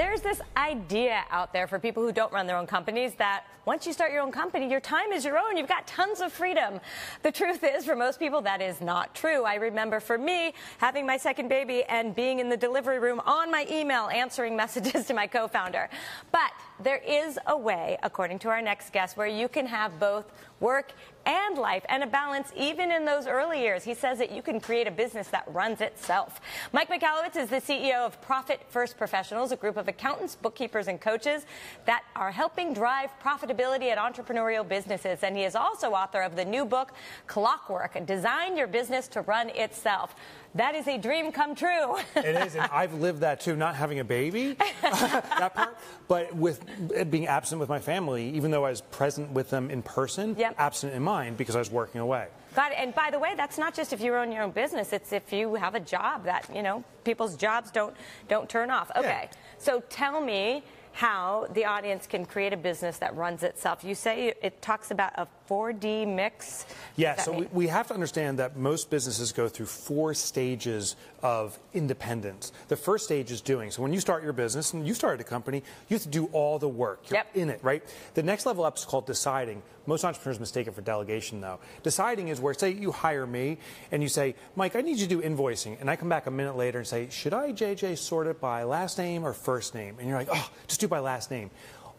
There's this idea out there for people who don't run their own companies that once you start your own company, your time is your own. You've got tons of freedom. The truth is, for most people, that is not true. I remember for me, having my second baby and being in the delivery room on my email answering messages to my co founder. But there is a way, according to our next guest, where you can have both work and life and a balance even in those early years. He says that you can create a business that runs itself. Mike Michalowicz is the CEO of Profit First Professionals, a group of accountants, bookkeepers, and coaches that are helping drive profitability at entrepreneurial businesses. And he is also author of the new book, Clockwork Design Your Business to Run Itself. That is a dream come true. it is, and I've lived that too, not having a baby, that part, but with uh, being absent with my family, even though I was present with them in person, yep. absent in mind because I was working away. Got it. And by the way, that's not just if you own your own business. It's if you have a job that you know people's jobs don't don't turn off. Okay. Yeah. So tell me how the audience can create a business that runs itself. You say it talks about a 4D mix. Yeah, so we, we, have to understand that most businesses go through four stages of independence. The first stage is doing. So when you start your business and you started a company, you have to do all the work. You're yep. in it, right? The next level up is called deciding. Most entrepreneurs mistake it for delegation, though. Deciding is where, say, you hire me and you say, Mike, I need you to do invoicing. And I come back a minute later and say, should I, JJ, sort it by last name or first name? And you're like, oh, just do by last name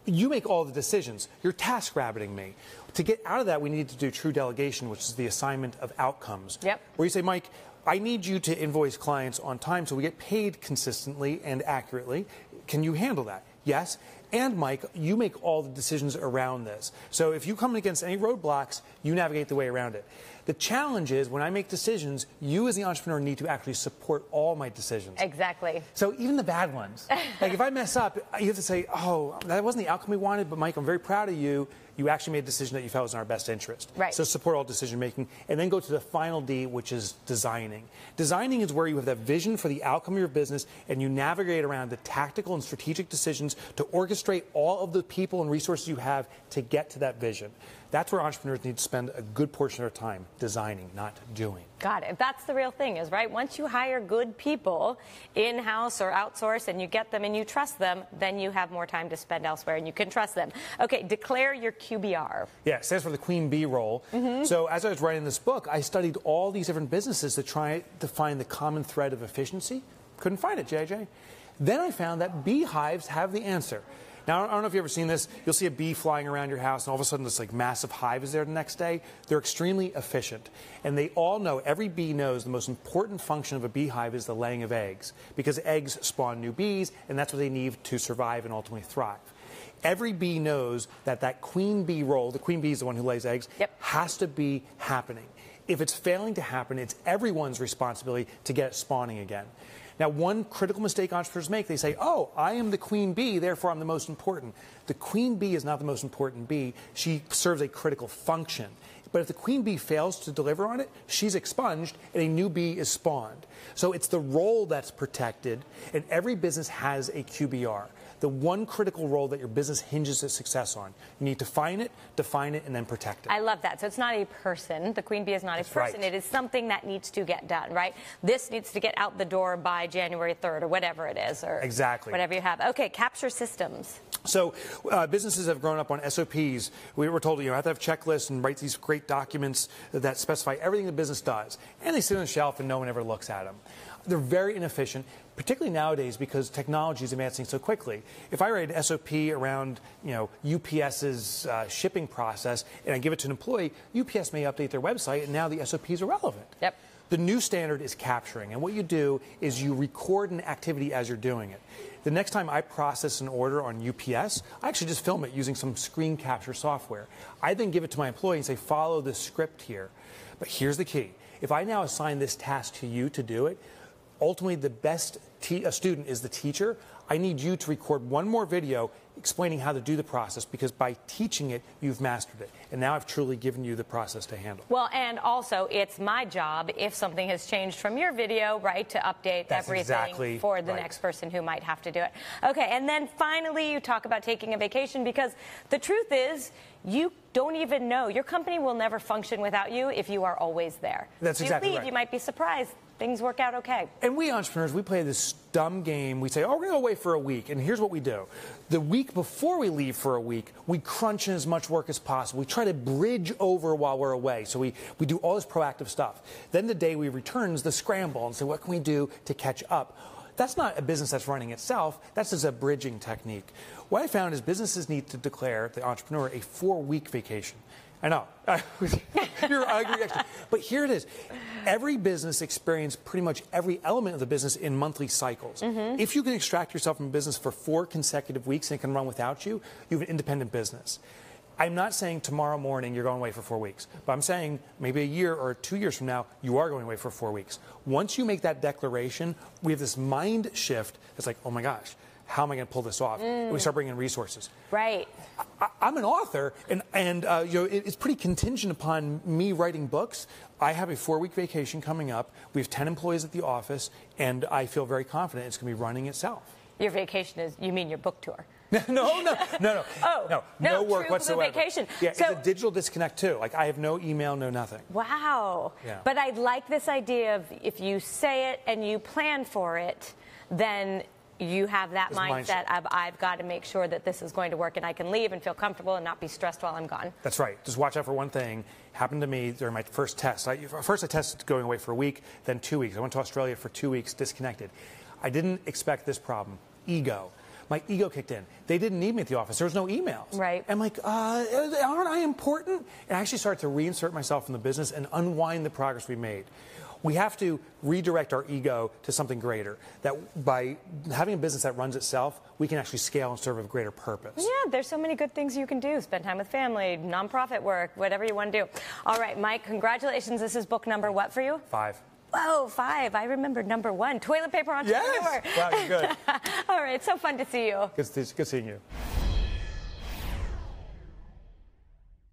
you make all the decisions. You're task rabbiting me. To get out of that, we need to do true delegation, which is the assignment of outcomes. Yep. Where you say, Mike, I need you to invoice clients on time so we get paid consistently and accurately. Can you handle that? Yes. And Mike, you make all the decisions around this. So if you come against any roadblocks, you navigate the way around it. The challenge is when I make decisions, you as the entrepreneur need to actually support all my decisions. Exactly. So even the bad ones. like if I mess up, you have to say, oh, that wasn't the outcome we wanted, but Mike, I'm very proud of you. You actually made a decision that you felt was in our best interest. Right. So support all decision making. And then go to the final D, which is designing. Designing is where you have that vision for the outcome of your business and you navigate around the tactical and strategic decisions to orchestrate all of the people and resources you have to get to that vision. That's where entrepreneurs need to spend a good portion of their time designing, not doing. Got it. That's the real thing, is right. Once you hire good people in house or outsource and you get them and you trust them, then you have more time to spend elsewhere and you can trust them. Okay, declare your QBR. Yeah, it stands for the Queen Bee role. Mm-hmm. So as I was writing this book, I studied all these different businesses to try to find the common thread of efficiency. Couldn't find it, JJ. Then I found that beehives have the answer. Now, I don't know if you've ever seen this. You'll see a bee flying around your house, and all of a sudden, this like massive hive is there the next day. They're extremely efficient, and they all know. Every bee knows the most important function of a beehive is the laying of eggs, because eggs spawn new bees, and that's what they need to survive and ultimately thrive. Every bee knows that that queen bee role, the queen bee is the one who lays eggs, yep. has to be happening. If it's failing to happen, it's everyone's responsibility to get it spawning again. Now, one critical mistake entrepreneurs make, they say, oh, I am the queen bee, therefore I'm the most important. The queen bee is not the most important bee. She serves a critical function. But if the queen bee fails to deliver on it, she's expunged and a new bee is spawned. So it's the role that's protected, and every business has a QBR the one critical role that your business hinges its success on. You need to find it, define it, and then protect it. I love that. So it's not a person. The queen bee is not That's a person. Right. It is something that needs to get done, right? This needs to get out the door by January 3rd or whatever it is, or exactly whatever you have. Okay, capture systems. So uh, businesses have grown up on SOPs. We were told you know have to have checklists and write these great documents that specify everything the business does, and they sit on the shelf and no one ever looks at them. They're very inefficient, particularly nowadays because technology is advancing so quickly. If I write an SOP around, you know, UPS's uh, shipping process and I give it to an employee, UPS may update their website and now the SOP is irrelevant. Yep. The new standard is capturing, and what you do is you record an activity as you're doing it. The next time I process an order on UPS, I actually just film it using some screen capture software. I then give it to my employee and say, follow the script here. But here's the key. If I now assign this task to you to do it, ultimately the best a student is the teacher. I need you to record one more video explaining how to do the process because by teaching it, you've mastered it. And now I've truly given you the process to handle. Well, and also, it's my job if something has changed from your video, right, to update That's everything exactly for the right. next person who might have to do it. Okay, and then finally, you talk about taking a vacation because the truth is, you don't even know. Your company will never function without you if you are always there. That's if exactly leave, right. you might be surprised things work out okay. And we entrepreneurs, we play this dumb game. We say, oh, we're going to go away for a week. And here's what we do. The week before we leave for a week, we crunch in as much work as possible. We try to bridge over while we're away. So we, we do all this proactive stuff. Then the day we return is the scramble and say, what can we do to catch up? That's not a business that's running itself. That's just a bridging technique. What I found is businesses need to declare the entrepreneur a four week vacation. I know. You're angry. But here it is. Every business experiences pretty much every element of the business in monthly cycles. Mm-hmm. If you can extract yourself from business for four consecutive weeks and it can run without you, you have an independent business. I'm not saying tomorrow morning you're going away for four weeks, but I'm saying maybe a year or two years from now, you are going away for four weeks. Once you make that declaration, we have this mind shift. It's like, oh my gosh, how am I going to pull this off? Mm. we start bringing resources. Right. I, am an author, and and uh, you know it, it's pretty contingent upon me writing books. I have a four-week vacation coming up. We have ten employees at the office, and I feel very confident it's going to be running itself. Your vacation is, you mean your book tour? no, no, no, no. oh, no, no, no work whatsoever. Vacation. Yeah, so, it's a digital disconnect too. Like I have no email, no nothing. Wow. Yeah. But I like this idea of if you say it and you plan for it, then you have that mindset, mindset of I've got to make sure that this is going to work and I can leave and feel comfortable and not be stressed while I'm gone. That's right. Just watch out for one thing. Happened to me during my first test. I, first, I tested going away for a week, then two weeks. I went to Australia for two weeks, disconnected. I didn't expect this problem ego. My ego kicked in. They didn't need me at the office. There was no emails. Right. I'm like, uh, aren't I important? And I actually started to reinsert myself in the business and unwind the progress we made we have to redirect our ego to something greater. That by having a business that runs itself, we can actually scale and serve a greater purpose. Yeah, there's so many good things you can do. Spend time with family, nonprofit work, whatever you want to do. All right, Mike, congratulations. This is book number what for you? Five. Whoa, oh five. I remember number one. Toilet paper on Yes. Wow, you're good. All right, so fun to see you. Good, good seeing you.